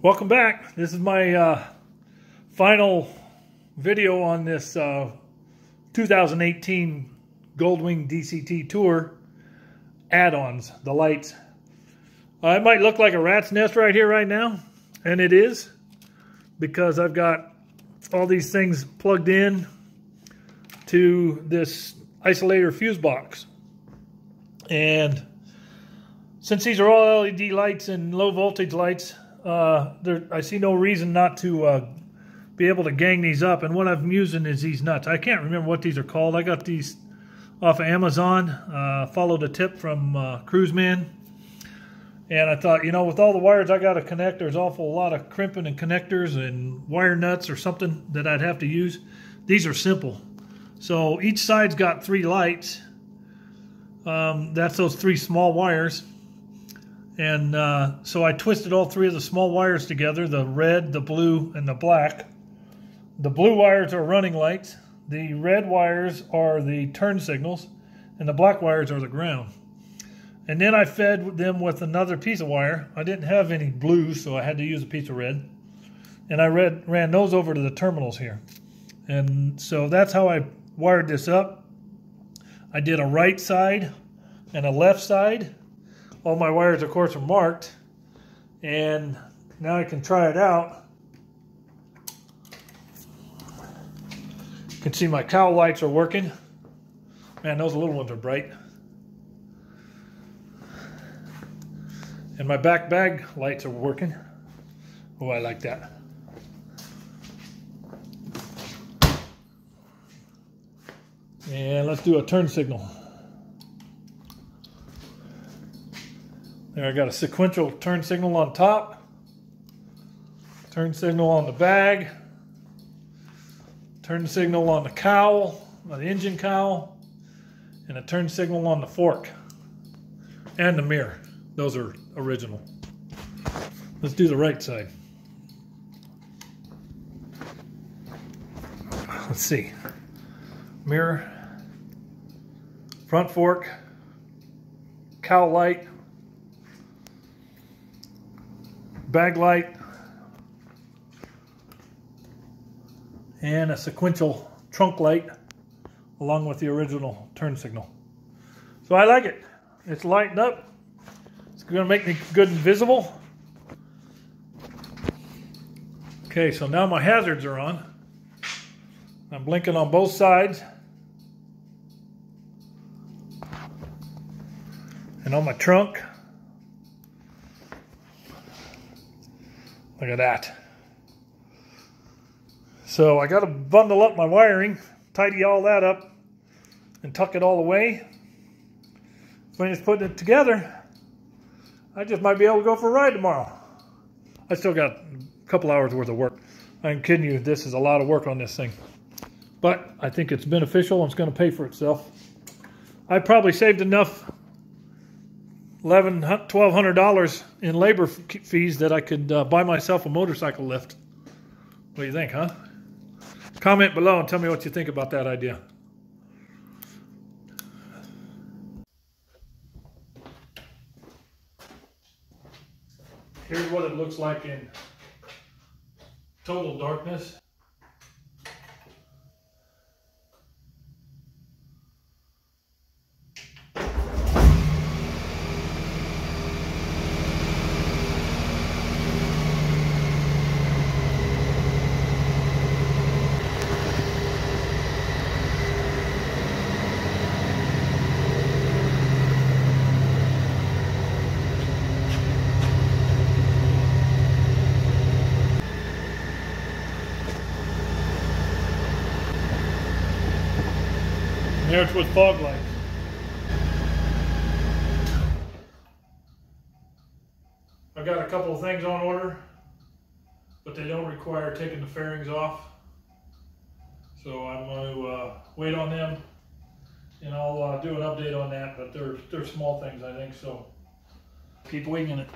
Welcome back. This is my uh, final video on this uh, 2018 Goldwing DCT Tour add-ons, the lights. Uh, it might look like a rat's nest right here right now, and it is, because I've got all these things plugged in to this isolator fuse box. And since these are all LED lights and low voltage lights, uh, there, I see no reason not to uh, be able to gang these up. And what I'm using is these nuts. I can't remember what these are called. I got these off of Amazon. Uh, followed a tip from uh, Cruiseman. And I thought, you know, with all the wires I got to connect, there's awful lot of crimping and connectors and wire nuts or something that I'd have to use. These are simple. So each side's got three lights. Um, that's those three small wires. And uh, so I twisted all three of the small wires together, the red, the blue, and the black. The blue wires are running lights. The red wires are the turn signals. And the black wires are the ground. And then I fed them with another piece of wire. I didn't have any blue, so I had to use a piece of red. And I read, ran those over to the terminals here. And so that's how I wired this up. I did a right side and a left side all my wires, of course, are marked. And now I can try it out. You can see my cowl lights are working. Man, those little ones are bright. And my back bag lights are working. Oh, I like that. And let's do a turn signal. There I got a sequential turn signal on top, turn signal on the bag, turn signal on the cowl, the engine cowl, and a turn signal on the fork and the mirror. Those are original. Let's do the right side. Let's see. Mirror, front fork, cowl light, bag light, and a sequential trunk light along with the original turn signal. So I like it. It's lighting up. It's going to make me good and visible. Okay, so now my hazards are on. I'm blinking on both sides. And on my trunk, Look at that. So I got to bundle up my wiring, tidy all that up, and tuck it all away. Finish putting it together, I just might be able to go for a ride tomorrow. I still got a couple hours worth of work. I'm kidding you, this is a lot of work on this thing. But I think it's beneficial and it's going to pay for itself. I probably saved enough eleven twelve hundred dollars in labor fees that I could uh, buy myself a motorcycle lift. What do you think, huh? Comment below and tell me what you think about that idea. Here's what it looks like in total darkness. There it's with fog lights. I've got a couple of things on order, but they don't require taking the fairings off. So I'm going to uh, wait on them and I'll uh, do an update on that, but they're, they're small things, I think, so keep winging it.